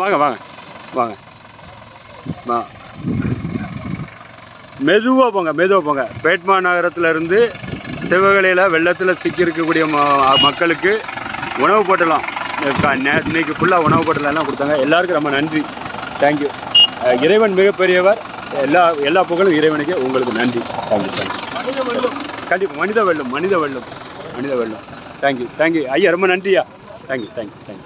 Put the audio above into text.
வாங்க வாங்க வாங்க. வா. மெதுவாக போங்க மெதுவாக போங்க. பேட்மா நகரத்துலேருந்து சிவகலையில் வெள்ளத்தில் சிக்கியிருக்கக்கூடிய ம- மக்களுக்கு உணவு போட்டலாம் நே- இன்னைக்கு ஃபுல்லாக உணவு போட்டலாம் கொடுத்தாங்க. எல்லாருக்கும் ரொம்ப நன்றி. தேங்க்யூ இறைவன் மிகப்பெரியவர். எல்லா எல்லா புகழும் இறைவனுக்கு உங்களுக்கு நன்றி. தேங்க்யூ தேங்க்யூ கண்டிப்பாக மனித வெள்ளம் மனித வெள்ளம் மனித வெள்ளம் தேங்க்யூ தேங்க்யூ ஐயா ரொம்ப நன்றியா? Thank you thank you thank you